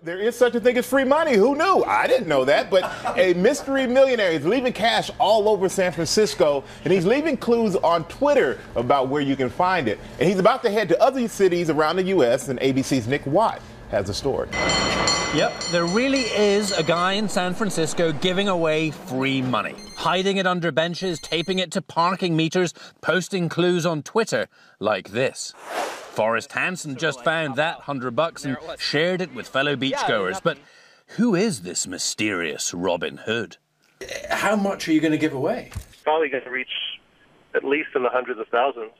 There is such a thing as free money. Who knew? I didn't know that. But a mystery millionaire is leaving cash all over San Francisco, and he's leaving clues on Twitter about where you can find it. And he's about to head to other cities around the U.S., and ABC's Nick Watt has the story. Yep, there really is a guy in San Francisco giving away free money, hiding it under benches, taping it to parking meters, posting clues on Twitter like this. Forrest Hanson just found that hundred bucks and shared it with fellow beachgoers. But who is this mysterious Robin Hood? How much are you going to give away? Probably going to reach at least in the hundreds of thousands.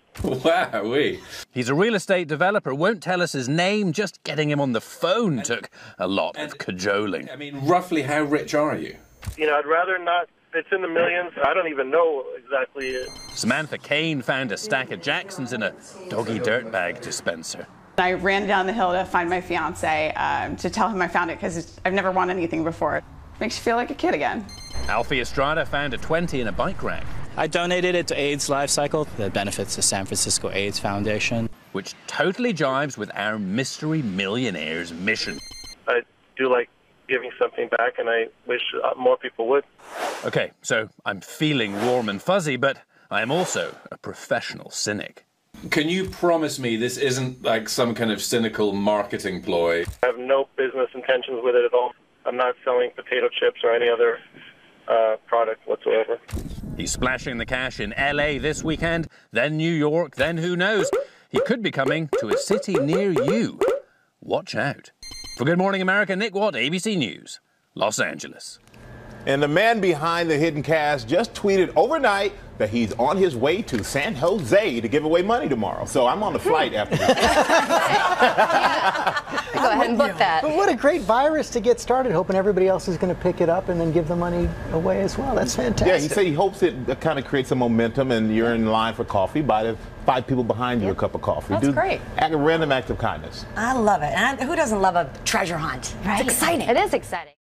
Wow, we. He's a real estate developer, won't tell us his name. Just getting him on the phone took a lot of cajoling. I mean, roughly how rich are you? You know, I'd rather not. It's in the millions. I don't even know exactly. Samantha Kane found a stack of Jacksons in a doggy dirt bag dispenser. I ran down the hill to find my fiance um, to tell him I found it because I've never won anything before. Makes you feel like a kid again. Alfie Estrada found a 20 in a bike rack. I donated it to AIDS Life Cycle that benefits the San Francisco AIDS Foundation. Which totally jives with our mystery millionaire's mission. I do like giving something back, and I wish uh, more people would. Okay, so I'm feeling warm and fuzzy, but I am also a professional cynic. Can you promise me this isn't like some kind of cynical marketing ploy? I have no business intentions with it at all. I'm not selling potato chips or any other uh, product whatsoever. He's splashing the cash in LA this weekend, then New York, then who knows? He could be coming to a city near you. Watch out. For Good Morning America, Nick Watt, ABC News, Los Angeles. And the man behind the hidden cast just tweeted overnight that he's on his way to San Jose to give away money tomorrow. So I'm on the hmm. flight after this. Go ahead and book that. But what a great virus to get started, hoping everybody else is going to pick it up and then give the money away as well. That's fantastic. Yeah, he said he hopes it uh, kind of creates some momentum and you're in line for coffee. Buy the five people behind you a cup of coffee. That's Do great. Act a random act of kindness. I love it. And who doesn't love a treasure hunt? Right. It's exciting. It is exciting.